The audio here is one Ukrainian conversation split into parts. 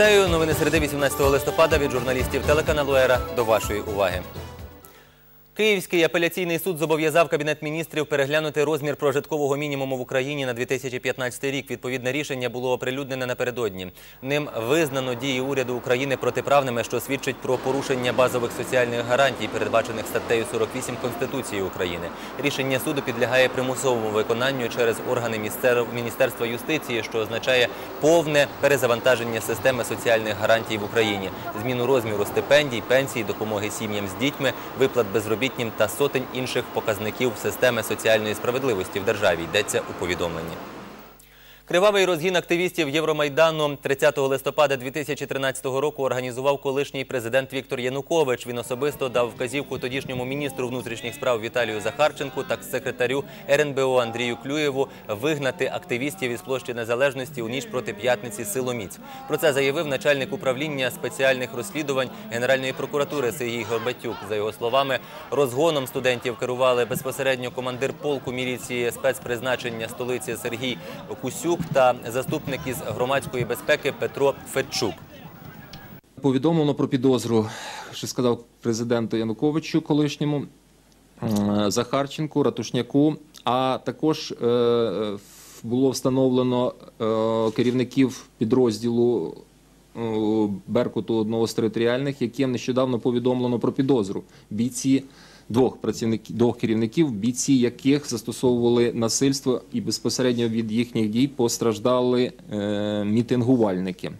Вітаю новини середи 18 листопада від журналістів телеканалу Ера. До вашої уваги. Київський апеляційний суд зобов'язав Кабінет міністрів переглянути розмір прожиткового мінімуму в Україні на 2015 рік. Відповідне рішення було оприлюднене напередодні. Ним визнано дії уряду України протиправними, що свідчить про порушення базових соціальних гарантій, передбачених статтею 48 Конституції України. Рішення суду підлягає примусовому виконанню через органи Міністерства юстиції, що означає повне перезавантаження системи соціальних гарантій в Україні, зміну розміру стипендій, пенсій, допомоги сім'ям з дітьми, виплат безробітнім та сотень інших показників системи соціальної справедливості в державі йдеться у повідомленні. Кривавий розгін активістів Євромайдану 30 листопада 2013 року організував колишній президент Віктор Янукович. Він особисто дав вказівку тодішньому міністру внутрішніх справ Віталію Захарченку та секретарю РНБО Андрію Клюєву вигнати активістів із площі Незалежності у ніч проти п'ятниці Силоміць. Про це заявив начальник управління спеціальних розслідувань Генеральної прокуратури Сергій Горбатюк. За його словами, розгоном студентів керували безпосередньо командир полку міліції спецпризначення столиці Сергій Кусюк та заступник із громадської безпеки Петро Федчук. Повідомлено про підозру, що сказав президенту Януковичу колишньому е, Захарченку, Ратушняку. А також е, було встановлено е, керівників підрозділу Беркуту одного з територіальних, яким нещодавно повідомлено про підозру. Бійці двох працівників двох керівників, бійці яких застосовували насильство і безпосередньо від їхніх дій постраждали е, мітингувальники.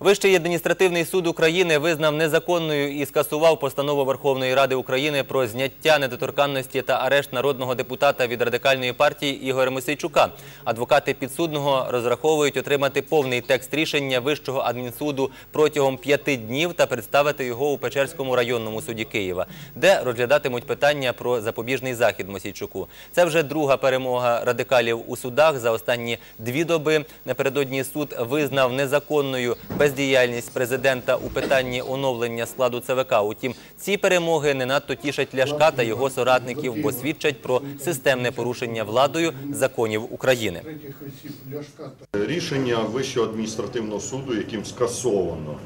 Вищий адміністративний суд України визнав незаконною і скасував постанову Верховної Ради України про зняття недоторканності та арешт народного депутата від радикальної партії Ігоря Мосейчука. Адвокати підсудного розраховують отримати повний текст рішення Вищого адмінсуду протягом п'яти днів та представити його у Печерському районному суді Києва, де розглядатимуть питання про запобіжний захід Мосійчуку. Це вже друга перемога радикалів у судах за останні дві доби. Напередодні суд визнав незаконною бездіяльність президента у питанні оновлення складу ЦВК. Утім, ці перемоги не надто тішать Ляшка та його соратників, бо свідчать про системне порушення владою законів України. Рішення Вищого адміністративного суду, яким скасовано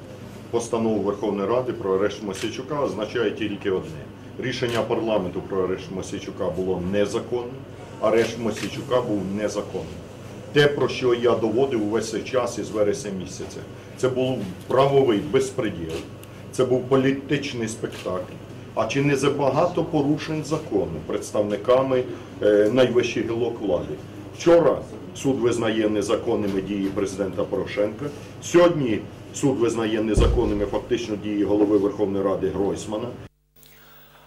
постанову Верховної Ради про арешт Мосійчука, означає тільки одне. Рішення парламенту про арешт Мосійчука було незаконним, арешт Мосійчука був незаконним. Те, про що я доводив увесь цей час із вересня місяця, це був правовий безпреділ, це був політичний спектакль. А чи не забагато порушень закону представниками е, найвищих гілок влади? Вчора суд визнає незаконними дії президента Порошенка. Сьогодні суд визнає незаконними фактично дії голови Верховної Ради Гройсмана.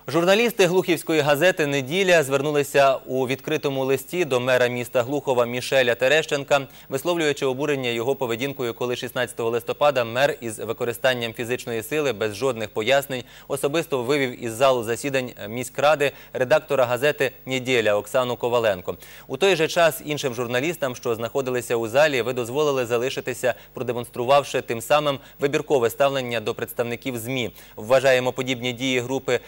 Журналісти Глухівської газети Неділя звернулися у відкритому листі до мера міста Глухова Мішеля Терещенка, висловлюючи обурення його поведінкою, коли 16 листопада мер із використанням фізичної сили без жодних пояснень особисто вивів із залу засідань міськради редактора газети Неділя Оксану Коваленко. У той же час іншим журналістам, що знаходилися у залі, ви дозволили залишитися, продемонструвавши тим самим вибіркове ставлення до представників ЗМІ. Вважаємо подібні дії групи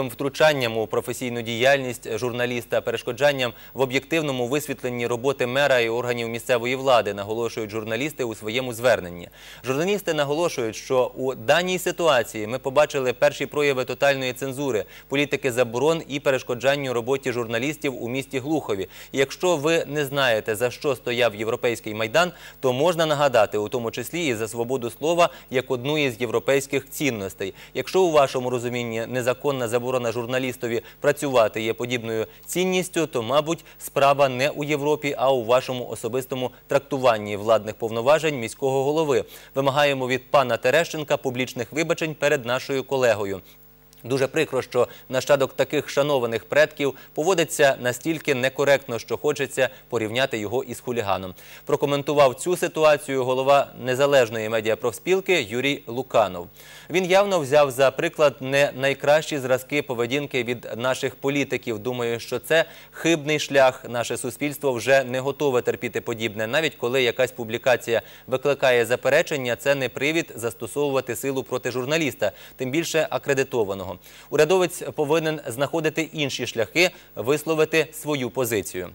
грубим втручанням у професійну діяльність журналіста, перешкоджанням в об'єктивному висвітленні роботи мера і органів місцевої влади, наголошують журналісти у своєму зверненні. Журналісти наголошують, що у даній ситуації ми побачили перші прояви тотальної цензури, політики заборон і перешкоджанню роботі журналістів у місті Глухові. Якщо ви не знаєте за що стояв європейський майдан, то можна нагадати, у тому числі і за свободу слова як одну із європейських цінностей. Якщо у вашому розумінні незаконна заборона журналістові працювати є подібною цінністю, то, мабуть, справа не у Європі, а у вашому особистому трактуванні владних повноважень міського голови. Вимагаємо від пана Терещенка публічних вибачень перед нашою колегою. Дуже прикро, що нащадок таких шанованих предків поводиться настільки некоректно, що хочеться порівняти його із хуліганом. Прокоментував цю ситуацію голова незалежної медіапрофспілки Юрій Луканов. Він явно взяв за приклад не найкращі зразки поведінки від наших політиків. Думаю, що це хибний шлях. Наше суспільство вже не готове терпіти подібне. Навіть коли якась публікація викликає заперечення, це не привід застосовувати силу проти журналіста, тим більше акредитованого. Урядовець повинен знаходити інші шляхи висловити свою позицію.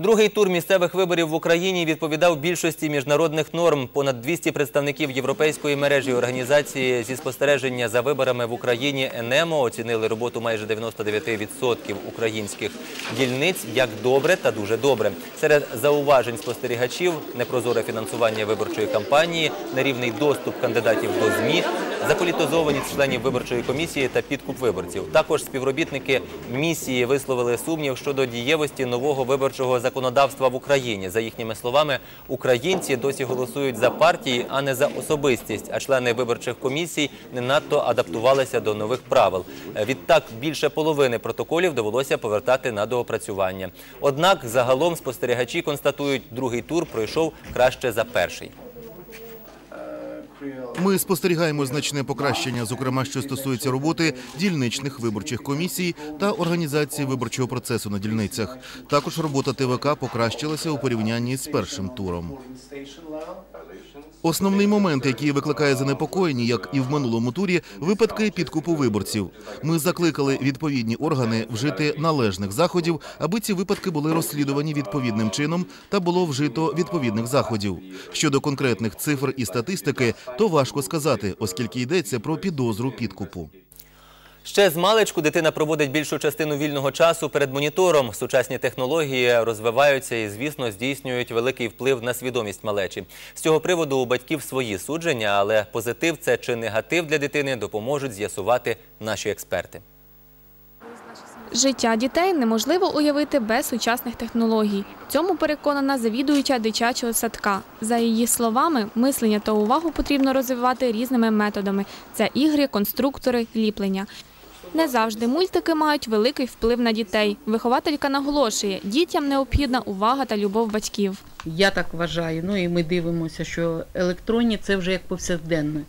Другий тур місцевих виборів в Україні відповідав більшості міжнародних норм. Понад 200 представників європейської мережі організації зі спостереження за виборами в Україні ЕНЕМО оцінили роботу майже 99% українських дільниць як добре та дуже добре. Серед зауважень спостерігачів непрозоре фінансування виборчої кампанії, нерівний доступ кандидатів до ЗМІ, заполітизованість членів виборчої комісії та підкуп виборців. Також співробітники місії висловили сумнів щодо дієвості нового виборчого законодавства в Україні. За їхніми словами, українці досі голосують за партії, а не за особистість. А члени виборчих комісій не надто адаптувалися до нових правил. Е, Відтак більше половини протоколів довелося повертати на доопрацювання. Однак загалом спостерігачі констатують, другий тур пройшов краще за перший. Ми спостерігаємо значне покращення, зокрема, що стосується роботи дільничних виборчих комісій та організації виборчого процесу на дільницях. Також робота ТВК покращилася у порівнянні з першим туром. Основний момент, який викликає занепокоєння, як і в минулому турі, випадки підкупу виборців. Ми закликали відповідні органи вжити належних заходів, аби ці випадки були розслідувані відповідним чином та було вжито відповідних заходів. Щодо конкретних цифр і статистики, то важко сказати, оскільки йдеться про підозру підкупу. Ще з маличку дитина проводить більшу частину вільного часу перед монітором. Сучасні технології розвиваються і, звісно, здійснюють великий вплив на свідомість малечі. З цього приводу у батьків свої судження, але позитив це чи негатив для дитини допоможуть з'ясувати наші експерти. Життя дітей неможливо уявити без сучасних технологій. Цьому переконана завідуюча дитячого садка. За її словами, мислення та увагу потрібно розвивати різними методами: це ігри, конструктори, ліплення. Не завжди мультики мають великий вплив на дітей. Вихователька наголошує, дітям необхідна увага та любов батьків. Я так вважаю. Ну і ми дивимося, що електронні це вже як повсякденне.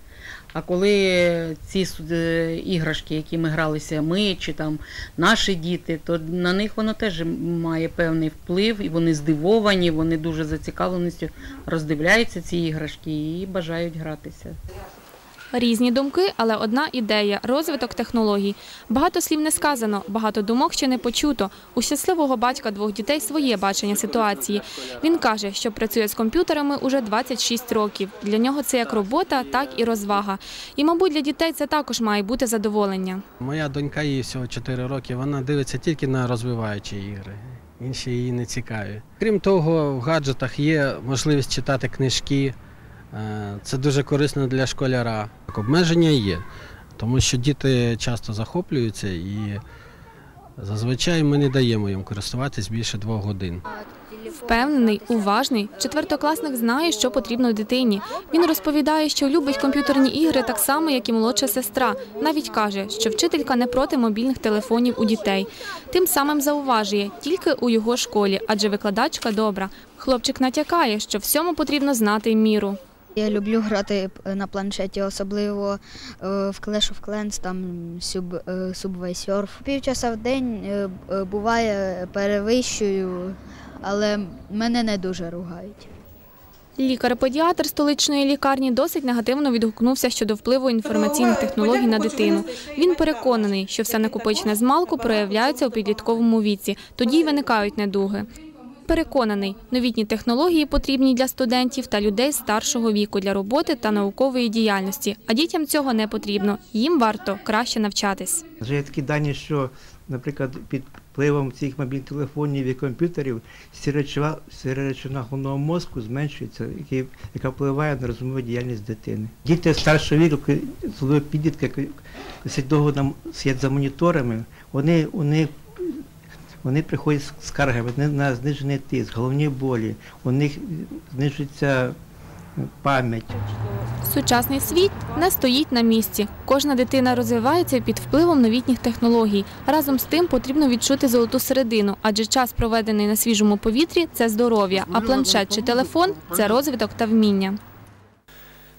А коли ці е, іграшки, які ми гралися, ми чи там наші діти, то на них воно теж має певний вплив, і вони здивовані, вони дуже зацікавленістю роздивляються ці іграшки і бажають гратися. Різні думки, але одна ідея розвиток технологій. Багато слів не сказано, багато думок ще не почуто. У щасливого батька двох дітей своє бачення ситуації. Він каже, що працює з комп'ютерами уже 26 років. Для нього це як робота, так і розвага. І, мабуть, для дітей це також має бути задоволення. Моя донька їй всього 4 роки, вона дивиться тільки на розвиваючі ігри. Інші її не цікаві. Крім того, в гаджетах є можливість читати книжки. Е, Це дуже корисно для школяра. Обмеження є, тому що діти часто захоплюються і зазвичай ми не даємо їм користуватись більше двох годин. Впевнений, уважний, четвертокласник знає, що потрібно дитині. Він розповідає, що любить комп'ютерні ігри так само, як і молодша сестра. Навіть каже, що вчителька не проти мобільних телефонів у дітей. Тим самим зауважує, тільки у його школі, адже викладачка добра. Хлопчик натякає, що всьому потрібно знати міру. Я люблю грати е, на планшеті, особливо е, в Clash of Clans, там е, Subway Surf. Півчаса в день буває перевищую, але мене не дуже ругають. Лікар-педіатр столичної лікарні досить негативно відгукнувся щодо впливу інформаційних технологій на дитину. Він переконаний, що все накопичене з малку проявляється у підлітковому віці, тоді й виникають недуги. Переконаний, новітні технології потрібні для студентів та людей старшого віку для роботи та наукової діяльності, а дітям цього не потрібно. Їм варто краще навчатись. Є такі дані, що, наприклад, під впливом цих мобільних телефонів і комп'ютерів сіречина головного мозку зменшується, яка впливає на розумову діяльність дитини. Діти старшого віку, особливо підлітки, які довго нам сидять за моніторами, вони, вони, вони приходять з скаргами на- знижений тиск, головні болі, у них знижується пам'ять. Сучасний світ не стоїть на місці. Кожна дитина розвивається під впливом новітніх технологій. Разом з тим потрібно відчути золоту середину, адже час, проведений на свіжому повітрі, це здоров'я, а планшет чи телефон це розвиток та вміння.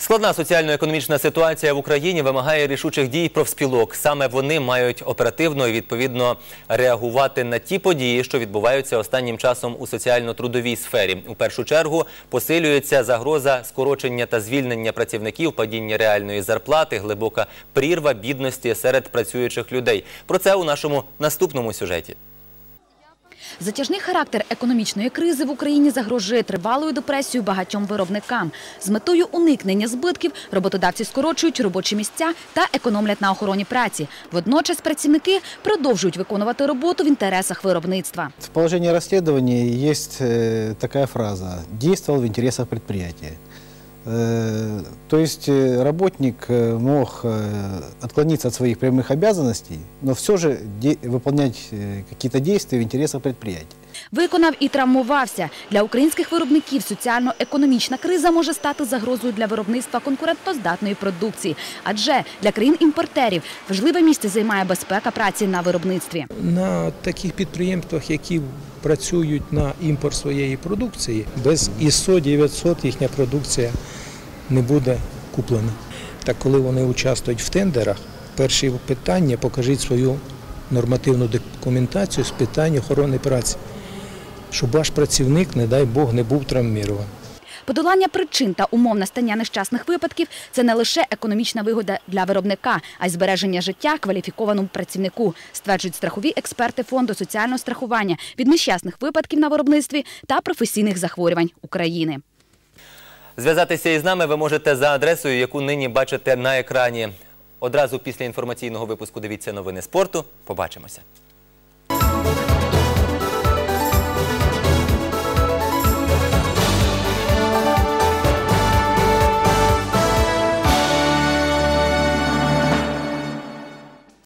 Складна соціально-економічна ситуація в Україні вимагає рішучих дій профспілок. Саме вони мають оперативно і відповідно реагувати на ті події, що відбуваються останнім часом у соціально-трудовій сфері. У першу чергу посилюється загроза скорочення та звільнення працівників, падіння реальної зарплати, глибока прірва бідності серед працюючих людей. Про це у нашому наступному сюжеті. Затяжний характер економічної кризи в Україні загрожує тривалою депресією багатьом виробникам. З метою уникнення збитків роботодавці скорочують робочі місця та економлять на охороні праці. Водночас працівники продовжують виконувати роботу в інтересах виробництва. В положении расследования есть э, такая фраза «действовал в интересах предприятия». Э, То есть э, работник э, мог э, отклониться от своих прямых обязанностей, но все же де- выполнять э, какие-то действия в интересах предприятия. Виконав і травмувався. Для українських виробників соціально-економічна криза може стати загрозою для виробництва конкурентоздатної продукції. Адже для країн-імпортерів важливе місце займає безпека праці на виробництві. на таких підприємствах, які працюють на імпорт своєї продукції, без ISO 900 їхня продукція не буде куплена. Так коли вони участвують в тендерах, перше питання покажіть свою нормативну документацію з питань охорони праці, щоб ваш працівник, не дай Бог, не був травмірований. Подолання причин та умов настання нещасних випадків це не лише економічна вигода для виробника, а й збереження життя кваліфікованому працівнику, стверджують страхові експерти фонду соціального страхування від нещасних випадків на виробництві та професійних захворювань України. Зв'язатися із нами ви можете за адресою, яку нині бачите на екрані. Одразу після інформаційного випуску дивіться новини спорту. Побачимося.